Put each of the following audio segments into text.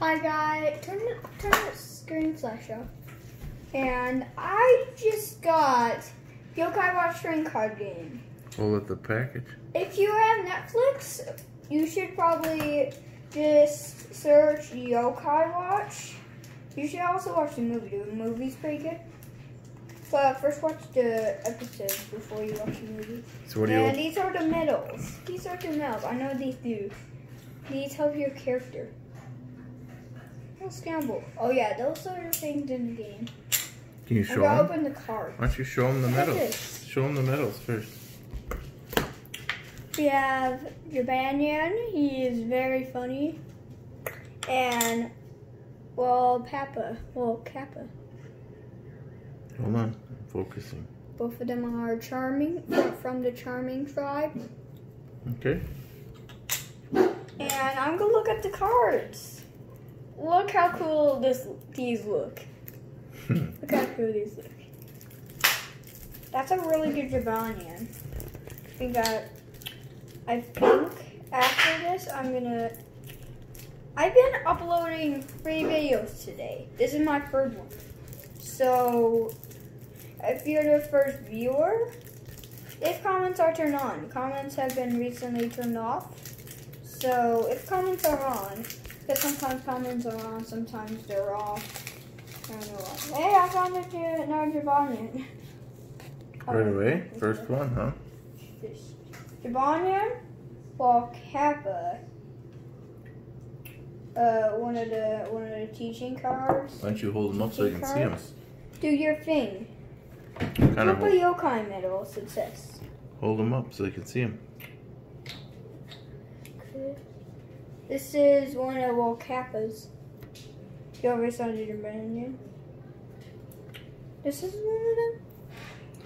Hi guys, turn the, turn the screen flash off. And I just got Yokai Watch Train card game. Pull up the package. If you have Netflix, you should probably just search Yokai Watch. You should also watch the movie. The movie's pretty good. But first watch the episodes before you watch the movie. So what do and these are the medals. These are the medals. I know these do. These help your character. Scramble. Oh yeah, those are the things in the game. Can you show them? open the card. Why don't you show them the medals? Show them the medals first. We have Jibanyan. He is very funny. And well, Papa. Walkappa. Hold on, I'm focusing. Both of them are charming uh, from the charming tribe. Okay. And I'm gonna look at the cards. Look how cool this these look. Hmm. Look how cool these look. That's a really good Jibanyan. We got. I think after this, I'm gonna. I've been uploading three videos today. This is my third one. So, if you're the first viewer, if comments are turned on, comments have been recently turned off. So, if comments are on, because sometimes comments are on, sometimes they're off. I don't know why. Hey, I found it to now Jibanyan. Right away. First one, huh? Jibanyan, well, Kappa. Uh, one of the one of the teaching cards. Why don't you hold them up so you can see them? Do your thing. Kind Flip of a yokai medal, success. hold them up so you can see them. This is one of Walkappa's. You already saw the Jibanyan. This is one of them.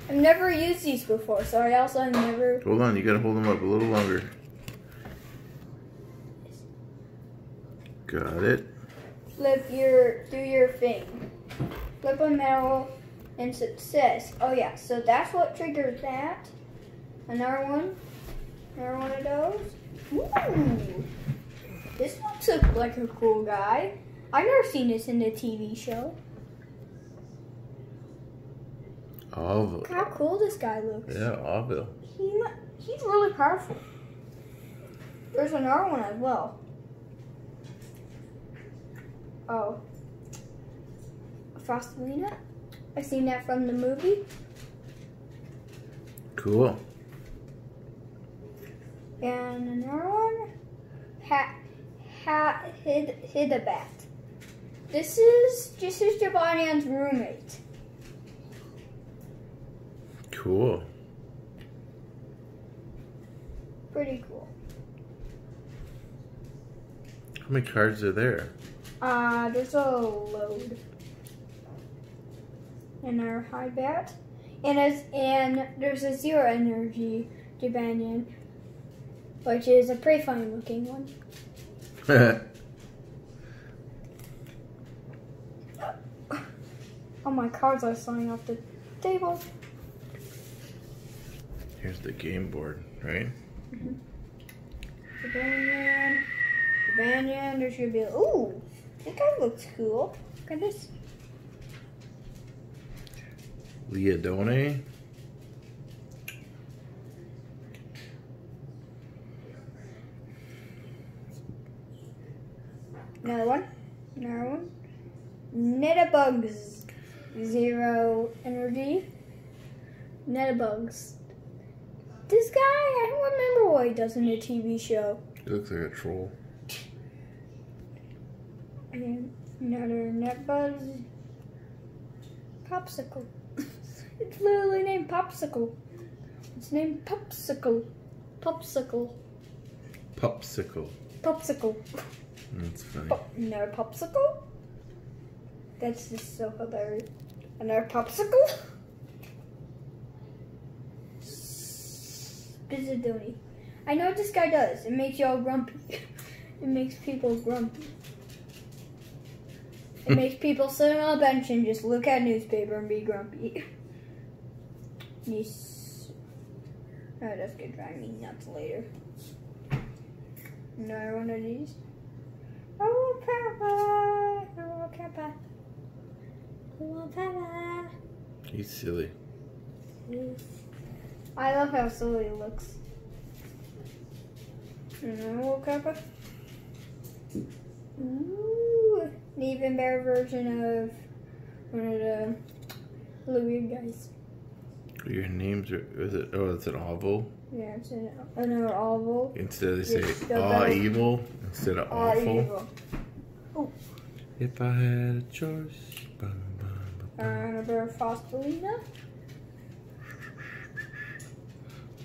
I've never used these before, so I also have never. Hold on, you gotta hold them up a little longer. Got it. flip your do your thing. Flip a medal and success. Oh yeah, so that's what triggered that. Another one. Another one of those. Ooh. This looks like a cool guy. I've never seen this in the TV show. Avil. Look how cool this guy looks. Yeah, Avil. He, he's really powerful. There's another one as well. Oh. Frostalina? I've seen that from the movie. Cool. And another one. Ha, ha, hid, Hidabat. This is this is Jibanyan's roommate. Cool. Pretty cool. How many cards are there? Uh, there's a load. And our high bat. And as and there's a zero energy Jibanyan, which is a pretty funny looking one. Oh my cards are flying off the table. Here's the game board, right? Mm-hmm. Jibanyan. Jibanyan, there should be A, ooh, that guy looks cool. Look at this. Leodone. Another one. Another one. Netabugs. Zero energy. Netabugs. This guy, I don't remember what he does in the TV show. He looks like a troll. And another Netbugs. Popsicle. it's literally named Popsicle. It's named Popsicle. Popsicle. Popsicle. Popsicle. That's funny. Pop- another popsicle? That's just so hilarious. Another popsicle? Bizzadoni. I know what this guy does. It makes y'all grumpy. it makes people grumpy. It makes people sit on a bench and just look at newspaper and be grumpy. Yes. Oh, that's gonna drive me nuts later. Another one of these. Oh, Papa. Oh, Papa. Oh, Papa. He's silly. I love how silly he looks. Oh, Papa. Ooh, an even better version of one of the Louis guys. Your names are. Is it? Oh, it's an oval. Yeah, it's an, oh, another oval. Instead they say aw evil instead of All awful. evil. Oh. If I had a choice. Bum, bum, bum. Another Frostalina.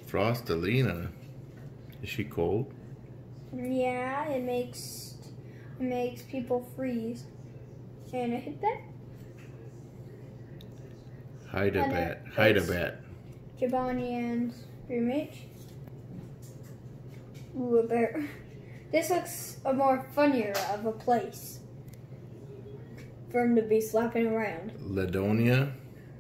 Frostalina. Is she cold? Yeah, it makes it makes people freeze. And I hit that. Hide a And bat. Hide a it's- bat. Jibanyan's remake. Ooh, a bear. This looks a more funnier of a place for him to be slapping around. Ladonia.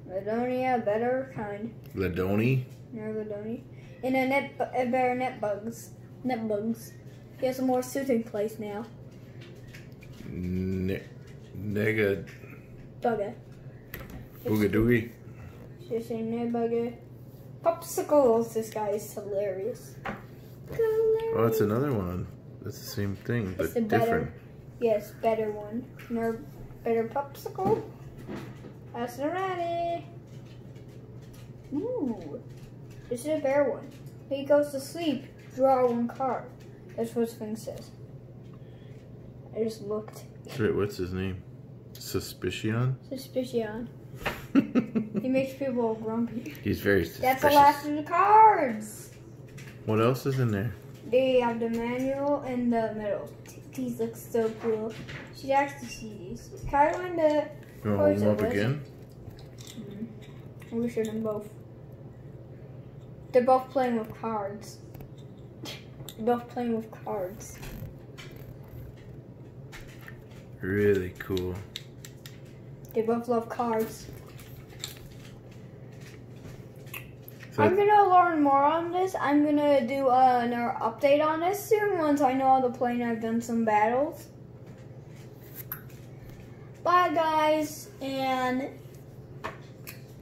Ladonia, better kind. Ladoni. No, Ladonia. And a net, a bear net bugs. Net bugs. He has a more suiting place now. Ne- Nega. Bugger. Boogadoogie. Just a bugger. Popsicles. This guy is hilarious. Oh, it's another one. That's the same thing, but It's a better- different. Yes, better one. No better popsicle. That's ready. Ooh. This is a bear one. He goes to sleep, draw one card. That's what thing says. I just looked. Wait, what's his name? Suspicion? Suspicion. He makes people grumpy. He's very suspicious. That's the last of the cards. What else is in there? They have the manual in the middle. These look so cool. Should actually see these. Can I the You want to is hold them it up again? Mm-hmm. We should them both. They're both playing with cards. They're both playing with cards. Really cool. They both love cards. I'm gonna learn more on this. I'm gonna do uh, another update on this soon once I know how to play and I've done some battles. Bye guys, and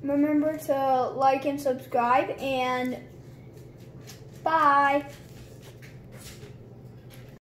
remember to like and subscribe, and bye.